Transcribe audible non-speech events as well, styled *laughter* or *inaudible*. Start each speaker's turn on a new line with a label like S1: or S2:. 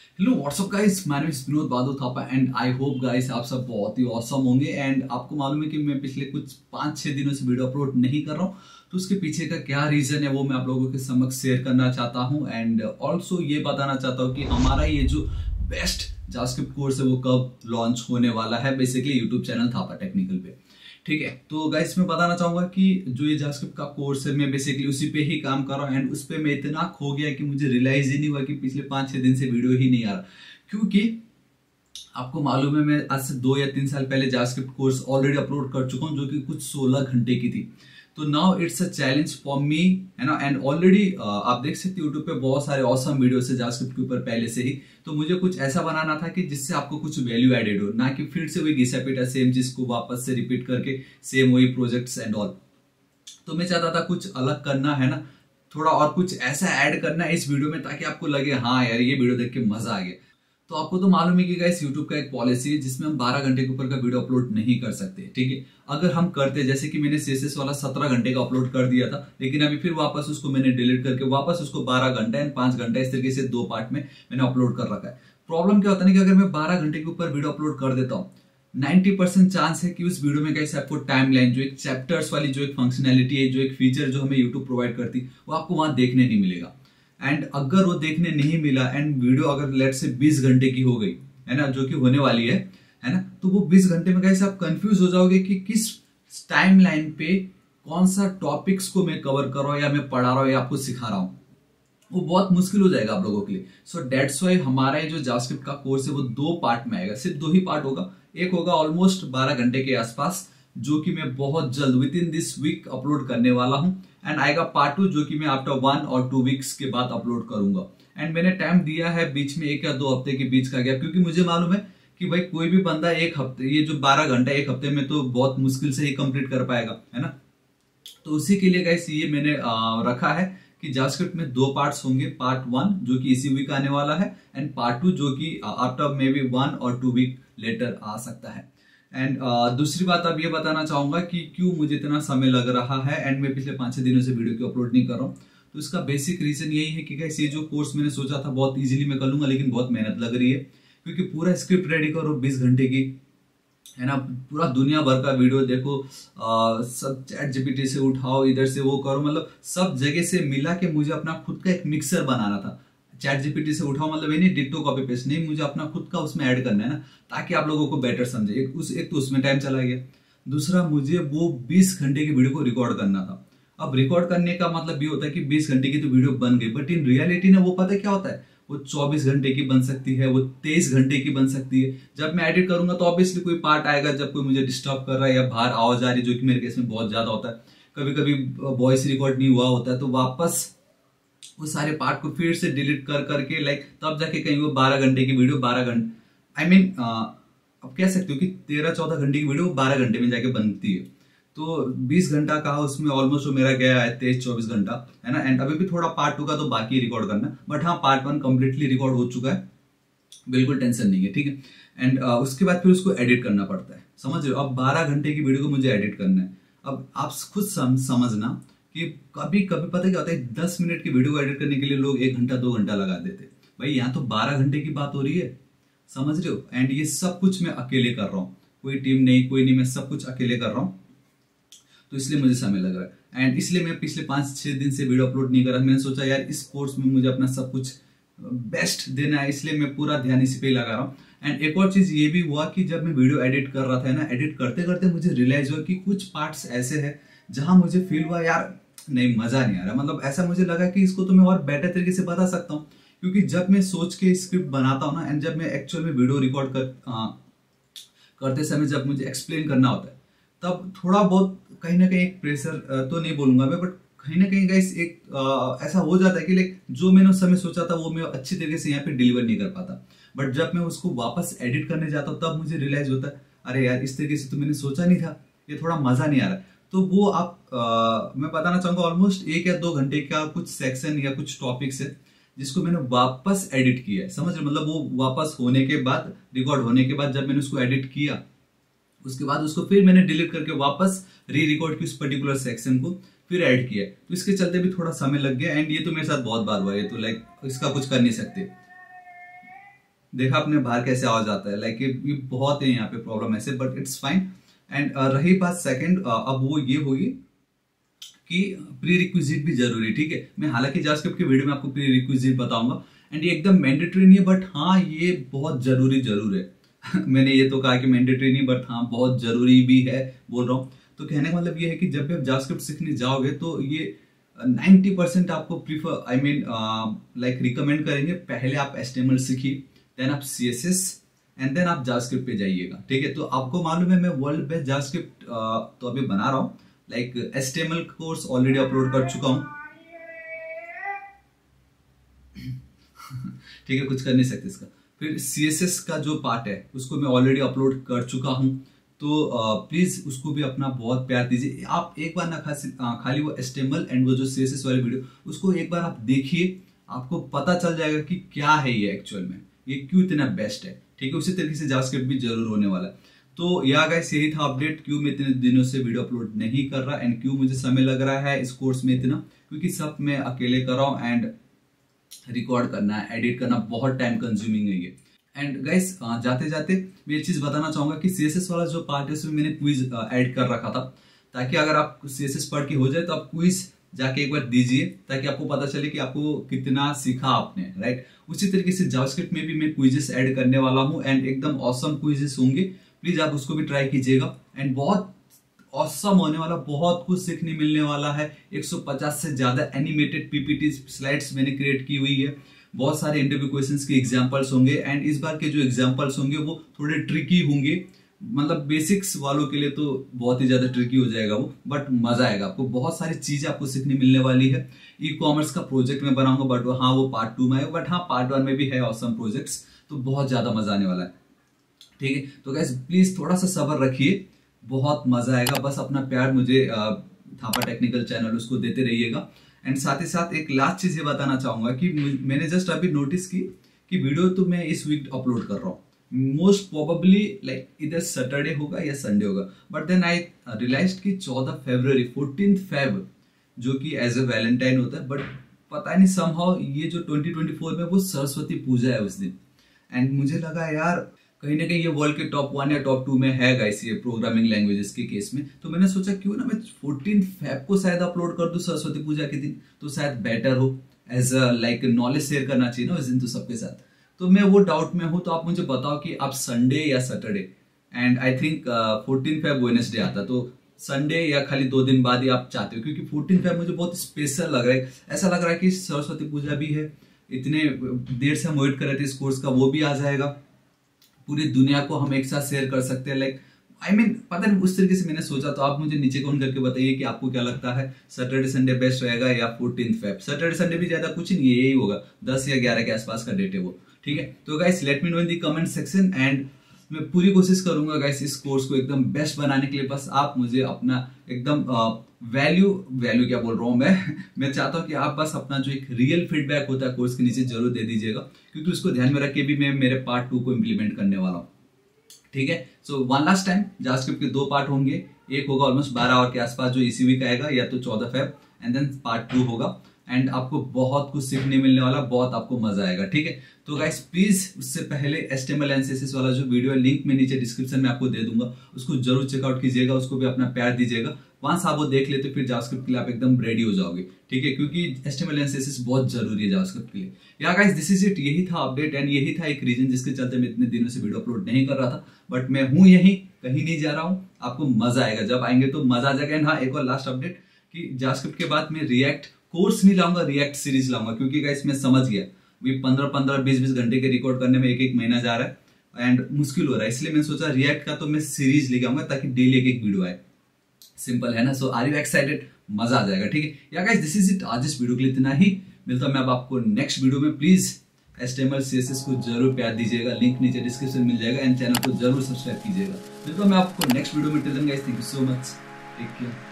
S1: Hello what's up guys मैं name Vinod बादो Thapa and I hope guys आप सब बहुत ही औसम होंगे एंड आपको मालूम है कि मैं पिछले कुछ पाँच छः दिनों से वीडियो अपलोड नहीं कर रहा हूँ तो उसके पीछे का क्या रीजन है वो मैं आप लोगों के समक्ष शेयर करना चाहता हूँ एंड ऑल्सो ये बताना चाहता हूँ कि हमारा ये जो बेस्ट जास्क्रिप्ट कोर्स है वो कब लॉन्च होने वाला है? Basically YouTube channel Thapa technical ठीक है? तो गाइस मैं बताना चाहूँगा कि जो ये जास्क्रिप्ट का कोर्स है, मैं बेसिकली उसी पे ही काम कर रहा हूँ एंड उस पर मैं इतना खो गया कि मुझे रियलाइज़ ही नहीं हुआ कि पिछले पाँच छह दिन से वीडियो ही नहीं आ रहा। क्योंकि आपको मालूम है, मैं आज से दो या तीन साल पहले जास्क्रिप्ट कोर्स ऑलरेडी अपलोड कर चुका हूँ, जो कि कुछ सोलह घंटे की थी। तो now it's a challenge for me है ना एंड ऑलरेडी आप देख सकते यूट्यूब पे बहुत सारे ऑसम वीडियो है जास्क्रिप्ट के ऊपर पहले से ही। तो मुझे कुछ ऐसा बनाना था कि जिससे आपको कुछ वैल्यू एडेड हो, ना कि फिर से वही घिसा पीटा सेम चीज़ को वापस से रिपीट करके सेम वही प्रोजेक्ट्स एंड ऑल तो मैं चाहता था कुछ अलग करना, है ना? थोड़ा और कुछ ऐसा ऐड करना है इस वीडियो में ताकि आपको लगे हाँ यार, ये वीडियो देख के मज़ा आ गया। तो आपको तो मालूम है कि गाइस यूट्यूब का एक पॉलिसी है जिसमें हम 12 घंटे के ऊपर का वीडियो अपलोड नहीं कर सकते, ठीक है? अगर हम करते, जैसे कि मैंने सीएसएस वाला 17 घंटे का अपलोड कर दिया था, लेकिन अभी फिर वापस उसको मैंने डिलीट करके वापस उसको 12 घंटा एंड 5 घंटा इस तरीके से दो पार्ट में मैंने अपलोड कर रखा है। प्रॉब्लम क्या होता है कि अगर मैं बारह घंटे के ऊपर वीडियो अपलोड कर देता हूँ नाइन्टी परसेंट चांस है कि उस वीडियो में कैसे आपको टाइम लाइन जो एक चैप्टर्स वाली, जो एक फंक्शनैलिटी है, जो एक फीचर जो हमें यूट्यूब प्रोवाइड करती है वो आपको वहाँ देखने नहीं मिलेगा। एंड अगर वो देखने नहीं मिला एंड वीडियो अगर लेट से 20 घंटे की हो गई, है ना, जो कि होने वाली है है ना तो वो 20 घंटे में कैसे आप कंफ्यूज हो जाओगे कि किस टाइम लाइन पे कौन सा टॉपिक्स को मैं कवर कर रहा हूँ या मैं पढ़ा रहा हूँ या आपको सिखा रहा हूँ। वो बहुत मुश्किल हो जाएगा आप लोगों के लिए। सो डेट्स वाई हमारा जो जास्क्रिप्ट का कोर्स है, वो दो पार्ट में आएगा। सिर्फ़ दो ही पार्ट होगा। एक होगा ऑलमोस्ट बारह घंटे के आसपास। जो कि मैं बहुत जल्द within this week upload करने वाला हूँ। एंड आएगा पार्ट टू जो कि मैं आफ्टर वन और टू वीक्स के बाद अपलोड करूँगा। एंड मैंने टाइम दिया है बीच में एक या दो हफ़्ते के बीच का गया क्योंकि मुझे मालूम है कि भाई कोई भी बंदा एक हफ़्ते ये जो बारह घंटा एक हफ़्ते में तो बहुत मुश्किल से ही कंप्लीट कर पाएगा है ना? तो उसी के लिए गाइस ये मैंने आ, रखा है कि जावास्क्रिप्ट में दो पार्ट्स होंगे। पार्ट वन जो कि इसी वीक आने वाला है एंड पार्ट टू जो कि आफ्टर मे बी वन और टू वीक लेटर आ सकता है। एंड uh, दूसरी बात अब ये बताना चाहूँगा कि क्यों मुझे इतना समय लग रहा है एंड मैं पिछले पाँच छह दिनों से वीडियो की अपलोड नहीं कर रहा हूँ। तो इसका बेसिक रीजन यही है कि ये जो कोर्स मैंने सोचा था बहुत इजीली मैं कर लूँगा लेकिन बहुत मेहनत लग रही है। क्योंकि पूरा स्क्रिप्ट रेडी करो बीस घंटे की। है ना पूरा दुनिया भर का वीडियो देखो आ, सब चैट जीपीटी से उठाओ इधर से वो करो मतलब सब जगह से मिला के मुझे अपना खुद का एक मिक्सर बनाना था। चैट जीपीटी से उठाओ मतलब ये नहीं डिट्टो कॉपी पेस्ट नहीं, मुझे अपना खुद का उसमें ऐड करना है ना, ताकि आप लोगों को बेटर समझे। एक उस, एक तो उसमें टाइम चला गया। दूसरा, मुझे वो 20 घंटे की वीडियो को रिकॉर्ड करना था। अब रिकॉर्ड करने का मतलब ये होता है कि 20 घंटे की तो वीडियो बन गई बट इन रियलिटी ना, वो पता क्या होता है? वो 24 घंटे की बन सकती है, वो 23 घंटे की बन सकती है। जब मैं एडिट करूँगा तो ऑब्वियसली कोई पार्ट आएगा जब कोई मुझे डिस्टर्ब कर रहा है या बाहर आवाज़ आ रही जो कि मेरे केस में बहुत ज़्यादा होता है। कभी कभी वॉइस रिकॉर्ड नहीं हुआ होता है तो वापस वो सारे पार्ट को फिर से डिलीट कर करके लाइक तब जाके कहीं वो बारह घंटे की वीडियो बारह घंटे आई मीन अब कह सकते हो कि तेरह चौदह घंटे की वीडियो बारह घंटे में जाके बनती है। तो 20 घंटा कहा उसमें ऑलमोस्ट वो मेरा गया है तेईस चौबीस घंटा है ना? एंड अभी भी थोड़ा पार्ट टू का तो बाकी रिकॉर्ड करना। बट हाँ पार्ट वन कंप्लीटली रिकॉर्ड हो चुका है। बिल्कुल टेंशन नहीं है ठीक है? एंड उसके बाद फिर उसको एडिट करना पड़ता है। समझ रहे हो? अब बारह घंटे की वीडियो को मुझे एडिट करना है। अब आप खुद सम, समझना कि कभी कभी पता क्या होता है, दस मिनट की वीडियो एडिट करने के लिए लोग एक घंटा, दो घंटा लगा देते भाई, यहाँ तो बारह घंटे की बात हो रही है। समझ रहे हो? एंड ये सब कुछ मैं अकेले कर रहा हूँ। कोई टीम नहीं, कोई नहीं, मैं सब कुछ अकेले कर रहा हूँ। तो इसलिए मुझे समय लग रहा है। एंड इसलिए मैं पिछले पाँच, छह दिन से वीडियो अपलोड नहीं कर रहा। मैंने सोचा, यार, इस कोर्स में मुझे अपना सब कुछ बेस्ट देना है। इसलिए मैं पूरा ध्यान इसी पे लगा रहा हूँ। एंड एक और चीज़ ये भी हुआ कि जब मैं वीडियो एडिट कर रहा था ना एडिट करते करते मुझे रियलाइज़ हुआ कि कुछ पार्ट्स ऐसे हैं जहाँ मुझे फील हुआ यार नहीं मज़ा नहीं आ रहा। मतलब ऐसा मुझे लगा कि इसको तो मैं और बेटर तरीके से बता सकता हूँ। क्योंकि जब मैं सोच के स्क्रिप्ट बनाता हूँ ना एंड जब मैं एक्चुअल में वीडियो रिकॉर्ड कर आ, करते समय जब मुझे एक्सप्लेन करना होता है तब थोड़ा बहुत कहीं ना कहीं एक प्रेशर तो नहीं बोलूँगा मैं बट कहीं ना कहीं गाइस एक आ, ऐसा हो जाता है कि लाइक जो मैंने उस समय सोचा था वो मैं अच्छी तरीके से यहाँ पे डिलीवर नहीं कर पाता। बट जब मैं उसको वापस एडिट करने जाता हूँ तब मुझे रियलाइज़ होता है अरे यार इस तरीके से तो मैंने सोचा नहीं था ये थोड़ा मज़ा नहीं आ रहा। तो वो आप आ, मैं बताना चाहूँगा ऑलमोस्ट एक या दो घंटे का कुछ सेक्शन या कुछ टॉपिक्स है जिसको मैंने वापस एडिट किया है। समझ रहे मतलब वो वापस होने के बाद रिकॉर्ड होने के बाद जब मैंने उसको एडिट किया उसके बाद उसको फिर मैंने डिलीट करके वापस री रिकॉर्ड की उस पर्टिकुलर सेक्शन को फिर ऐड किया। तो इसके चलते भी थोड़ा समय लग गया एंड ये तो मेरे साथ बहुत बार हुआ है तो लाइक इसका कुछ कर नहीं सकते। देखा आपने बाहर कैसे आवाज़ आता है लाइक ये बहुत है यहाँ पे प्रॉब्लम ऐसे बट इट्स फाइन एंड रही बात सेकंड uh, अब वो ये होगी कि प्री रिक्विजिट भी ज़रूरी ठीक है? मैं हालाँकि जावास्क्रिप्ट की वीडियो में आपको प्री रिक्विजिट बताऊँगा। एंड ये एकदम मैंडेटरी नहीं है बट हाँ ये बहुत ज़रूरी ज़रूर है। *laughs* मैंने ये तो कहा कि मैंडेटरी नहीं बट हाँ बहुत ज़रूरी भी है बोल रहा हूँ। तो कहने का मतलब ये है कि जब भी आप जावास्क्रिप्ट सीखने जाओगे तो ये 90 परसेंट आपको prefer I mean like recommend करेंगे पहले आप एस्टेमल सीखिए देन आप C S S and then आप जावास्क्रिप्ट पे जाइएगा, ठीक है? तो आपको मालूम है, मैं वर्ल्ड बेस्ट जावास्क्रिप्ट तो अभी बना रहा हूँ। Like HTML course already upload कर चुका हूँ। *laughs* ठीक है, कुछ कर नहीं सकते इसका। फिर सीएसएस का जो पार्ट है, उसको मैं ऑलरेडी अपलोड कर चुका हूँ। तो प्लीज़ उसको भी अपना बहुत प्यार दीजिए। आप एक बार ना खासी खाली वो एस्टेमल एंड वो जो सी एस वाली वीडियो उसको एक बार आप देखिए, आपको पता चल जाएगा कि क्या है ये एक्चुअल में। ये क्यों इतना बेस्ट है? ठीक है, उसी तरीके से जावास्क्रिप्ट भी ज़रूर होने वाला है। तो या गाइस यही था अपडेट क्यों मैं इतने दिनों से वीडियो अपलोड नहीं कर रहा एंड क्यों मुझे समय लग रहा है इस कोर्स में इतना? क्योंकि सब मैं अकेले कर रहा हूँ एंड रिकॉर्ड करना है एडिट करना बहुत टाइम कंज्यूमिंग है ये। एंड गाइस जाते जाते मैं एक चीज़ बताना चाहूँगा कि सीएसएस वाला जो पार्ट है, उसमें मैंने क्विज ऐड कर रखा था। ताकि अगर आप सीएसएस पढ़ के हो जाए तो आप क्विज जाके एक बार दीजिए, ताकि आपको पता चले कि आपको कितना सीखा आपने राइट उसी तरीके से जावास्क्रिप्ट में भी मैं क्विजेस ऐड करने वाला हूँ एंड एकदम ऑसम क्विजेस होंगे। प्लीज़ आप उसको भी ट्राई कीजिएगा। एंड बहुत औसम होने वाला, बहुत कुछ सीखने मिलने वाला है। 150 से ज़्यादा एनिमेटेड पीपीटी स्लाइड्स मैंने क्रिएट की हुई है। बहुत सारे इंटरव्यू क्वेश्चंस के एग्जांपल्स होंगे। एंड इस बार के जो एग्जांपल्स होंगे, वो थोड़े ट्रिकी होंगे। मतलब बेसिक्स वालों के लिए तो बहुत ही ज़्यादा ट्रिकी हो जाएगा वो बट मज़ा आएगा आपको। बहुत सारी चीज़ें आपको सीखने मिलने वाली है। ई कॉमर्स का प्रोजेक्ट में बनाऊँगा बट हाँ वो पार्ट टू में है बट हाँ पार्ट वन में भी है ऑसम प्रोजेक्ट्स तो बहुत ज़्यादा मज़ा आने वाला है। ठीक है? तो गैस प्लीज़ थोड़ा सा सबर रखिए। बहुत मज़ा आएगा। बस अपना प्यार मुझे थापा टेक्निकल चैनल उसको देते रहिएगा। एंड साथ ही साथ एक लास्ट चीज़ ये बताना चाहूँगा कि मैंने जस्ट अभी नोटिस की कि वीडियो तो मैं इस वीक अपलोड कर रहा हूँ। मोस्ट प्रोबेबली लाइक इधर सैटरडे होगा या संडे होगा. बट देन आई रियलाइज़ कि चौदह फेब्रवरी फोर्टीन फेब जो कि एज ए वैलेंटाइन होता है बट पता नहीं समहाउ ये जो 2024 में वो सरस्वती पूजा है उस दिन. एंड मुझे लगा, यार, कहीं ना कहीं ये वर्ल्ड के टॉप वन या टॉप टू में है गाइस ये प्रोग्रामिंग लैंग्वेजेस के केस में. तो मैंने सोचा, क्यों ना मैं फोर्टीन फेब को शायद अपलोड कर दू सरस्वती पूजा के दिन? तो शायद बेटर हो. As a like knowledge share करना चाहिए ना उस दिन तो सबके साथ. तो मैं वो डाउट में हूँ तो आप मुझे बताओ कि आप संडे या Saturday and I think fourteen Feb Wednesday आता तो संडे या खाली दो दिन बाद ही आप चाहते हो? क्योंकि फोर्टीन फेब मुझे बहुत स्पेशल लग रहा है। ऐसा लग रहा है कि सरस्वती पूजा भी है। इतने देर से हम वेट कर रहे थे इस कोर्स का, वो भी आ जाएगा। पूरी दुनिया को हम एक साथ शेयर कर सकते हैं लाइक आई मीन पता नहीं उस तरीके से मैंने सोचा तो आप मुझे नीचे कौन करके बताइए कि आपको क्या लगता है सैटरडे संडे बेस्ट रहेगा या फोर्टीन फेब सैटरडे संडे भी ज़्यादा कुछ नहीं है, यही होगा। दस या ग्यारह के आसपास का डेट है वो। ठीक है? तो guys let me know in the comment section and मैं पूरी कोशिश करूँगा गाइस इस कोर्स को एकदम बेस्ट बनाने के लिए। बस आप मुझे अपना एकदम वैल्यू वैल्यू क्या बोल रहा हूँ मैं? *laughs* मैं चाहता हूँ कि आप बस अपना जो एक रियल फीडबैक होता है कोर्स के नीचे ज़रूर दे दीजिएगा, क्योंकि उसको ध्यान में रख के भी मैं मेरे पार्ट टू को इम्प्लीमेंट करने वाला हूँ। ठीक है? So one last time JavaScript के दो पार्ट होंगे। एक होगा ऑलमोस्ट बारह आवर के आसपास जो इसी वीक आएगा, या तो चौदह Feb and then part two होगा। एंड आपको बहुत कुछ सीखने मिलने वाला, बहुत आपको मज़ा आएगा, ठीक है? तो गाइस प्लीज़ उससे पहले एस्टेमल एनसीएसएस वाला जो वीडियो है लिंक में नीचे डिस्क्रिप्शन में आपको दे दूँगा। उसको ज़रूर चेकआउट कीजिएगा, उसको भी अपना प्यार दीजिएगा। वहाँ आप वो देख लेते फिर जावास्क्रिप्ट के लिए आप एकदम रेडी हो जाओगे, ठीक है? क्योंकि एस्टेमल एनसीएसएस बहुत ज़रूरी है जावास्क्रिप्ट के लिए। या गाइस दिस इज़ इट यही था अपडेट एंड यही था एक रीजन जिसके चलते मैं इतने दिनों से वीडियो अपलोड नहीं कर रहा था। बट मैं हूँ यही, कहीं नहीं जा रहा हूँ, आपको मज़ा आएगा। जब आएँगे तो मज़ा आ जाएगा। एंड हाँ एक और लास्ट अपडेट कि जावास्क्रिप्ट के बाद मैं रिएक्ट कोर्स नहीं लाऊँगा रिएक्ट सीरीज़ लाऊँगा, क्योंकि गाइस मैं समझ गया। भी पंद्रह पंद्रह बीस बीस घंटे के रिकॉर्ड करने में एक एक महीना जा रहा है एंड मुश्किल हो रहा है। इसलिए मैंने सोचा रिएक्ट का तो मैं सीरीज़ लेके आऊँगा, ताकि डेली एक एक वीडियो आए। सिंपल है ना? सो आर यू एक्साइटेड मज़ा आ जाएगा, ठीक है? या गाइस दिस इज़ इट आज इस वीडियो के लिए इतना ही। मिलता हूँ मैं अब आपको नेक्स्ट वीडियो में। प्लीज़ एस्टेमल सीएसएस को ज़रूर प्यार दीजिएगा। लिंक नीचे डिस्क्रिप्शन मिल जाएगा एंड चैनल को ज़रूर सब्सक्राइब कीजिएगा। मिलता हूँ मैं आपको नेक्स्ट वीडियो में। Till guys thank you so much take care